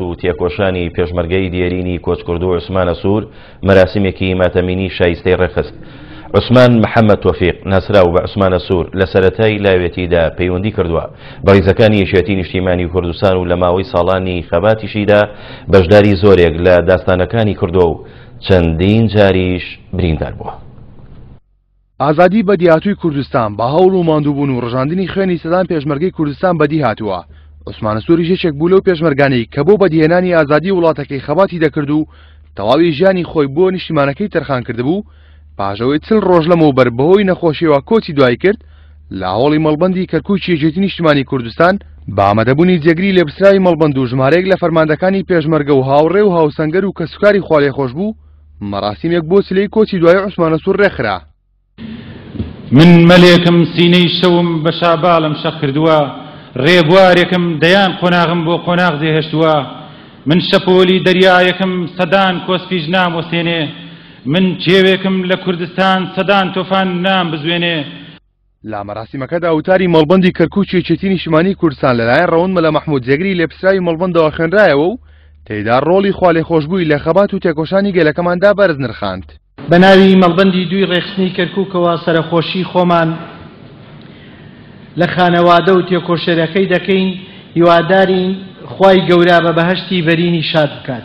و تێکۆشانی پێشمەرگەی دێرینی کۆچکردوو عوسمانە سوور مەراسیمێکی ماتەمینی شایستەی ڕێکخست. عوسمان محەمەد تۆفیق ناسراو بە عوسمانە سوور لە سەرەتای لاوێتیدا پەیوەندی کردووە بە ڕیزەکانی یەکێتی نیشتیمانی کوردستان و لە ماوەی ساڵانی خەباتیشیدا بەشداری زۆرێک لە داستانەکانی کردووە و چەندین جاریش بریندار بووە. ئازادی بەدیهاتووی کوردستان بە هەوڵ و ماندووبوون و ڕژاندنی خوێنی سەدان پێشمەرگەی کوردستان بەدی هاتووە. عوسمان سوریش یەکێک بوو لەو پێشمەرگانەی کە بۆ بەدیهێنانی ئازادی وڵاتەکەی خەباتی دەکرد و تەواوی ژیانی خۆی بۆ نیشتیمانەکەی تەرخان کردبوو، پاش ئەوەی چل ڕۆژ لەمەوبەر بەهۆی نەخۆشییەوە کۆچی دوایی کرد، لە هۆڵی مەڵبەندی کەرکووکی یەکێتی نیشتیمانی کوردستان، بە ئامادەبوونی جێگری لێپرسراوی مەڵبەند و ژمارەیەک لە فەرماندەکانی پێشمەرگە و هاوڕێ و هاوسەنگەر و کەسوکاری خوالێخۆشبوو، مەراسیمێک بۆ چلەی کۆچی دوایی عوسمانە سوور ڕێکخرا. من مەلێکم سینەی شەوم بە شاباڵم شەق کردووە، ڕێبوارێکم دەیان قۆناغم بۆ قۆناغ جێهێشتووە، من شەپۆلی دەریایەکم سەدان کۆسپیش ناموەستێنێ، من کێوێکم لە کوردستان سەدان تۆفان نامبزوێنێ، لە مەراسیمەکەدا وتاری مەڵبەندی کەرکوکی یەکێتی نیشتمانی کوردستان لەلایەن ڕەوەند مەلا مەحمود جێگری لێپسراوی مەڵبەندەوە خوێنرایەوە و تێیدا ڕۆڵی خوالێخۆشبووی لە خەبات و تێکۆشانی گەلەکەماندا بەرز نرخاند. بە ناوی مەڵبەندی دووی ڕێکخستنی کەرکوکەوە سەرەخۆشی خۆمان لە خانەوادە و تێکۆشەرەکەی دەکەین، هیوادارین خوای گەورە بە بەهەشتی بەرینی شاد بکات.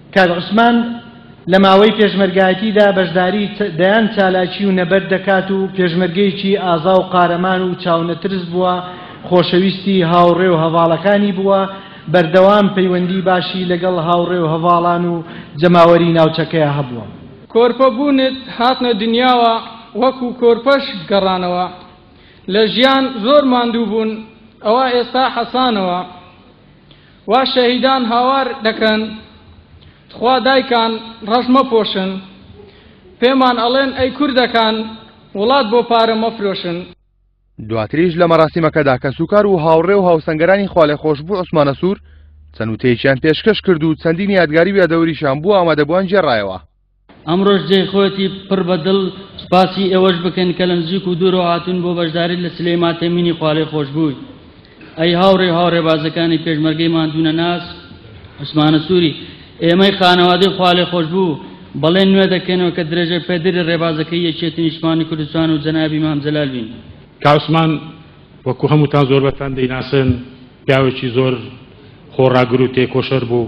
کاک عوسمان لە ماوەی پێشمەرگایەتیدا بەشداری دەیان چالاکی و نەبەرد دەکات و پێشمەرگەیەکی ئازا و قارەمان و چاونەترس بووە، خۆشەویستی هاوڕێ و هەڤاڵەکانی بووە، بەردەوام پەیوەندی باشی لەگەڵ هاوڕێ و هەڤاڵان و جەماوەری ناوچەکەیا هەبووە. کۆرپە بوونت هاتنە دنیاوە وەکو کۆرپەش گەڕانەوە لە ژیان زۆر ماندوو بوون ئەوا ئێستا حەسانەوە. وا شەهیدان هاوار دەکەن تخوا دایکان ڕەش مەپۆشن پێمان ئەڵێن ئەی کوردەکان وڵات بۆ پارە مەفرۆشن. دواتریش لە مەراسیمەکەدا کەسوکار و هاوڕێ و هاوسەنگەرانی خوالێخۆشبوو عوسمانە سوور چەند وتەیەکیان پێشکەش کرد و چەندین یادگاری و یادەوەریشیان بۆ ئامادەبووان گێڕایەوە. ئەمڕۆش جێی خۆیەتی پڕ بە دڵ سوپاسی ئێوەش بکەین کە لە نزیک و دوورەوە هاتوون بۆ بەشداری لە سلەی ماتەمینی خوالێ خۆشبووی ئەی هاوڕێ و هاوڕێبازەکانی پێشمەرگەی ماندوونە ناس عوسمانە سووری ئێمەی خانەوادەی خوالێ خۆشبوو بەڵێن نوێ دەکەینەوە کە درێژە پێدری ڕێبازەکەی یەکێتی نیشتمانی کوردستان و جەنابی مام جەلال بین کاوسمان وەکو هەمووتان زۆربەتان دەیناسن پیاوێکی زۆر خۆڕاگر و تێکۆشەر بوو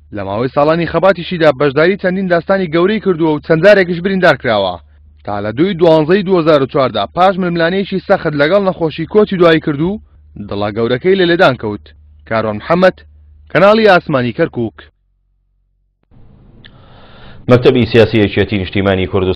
لە ماوەی ساڵانی خەباتیشیدا بەشداری چەندین داستانی گەورەی کردووە و چەند جارێکیش بریندار کراوە تا لە دووی دوانزەی 2004 دا پاش ململانێکی سەخت لەگەڵ نەخۆشی کۆچی دوایی کرد و دڵە گەورەکەی لە لێدان کەوت کاروان محەممەد کەناڵی ئاسمانی کەرکک مەکتەبی سیاسی یەکێتی نیشتیمانی کوردستان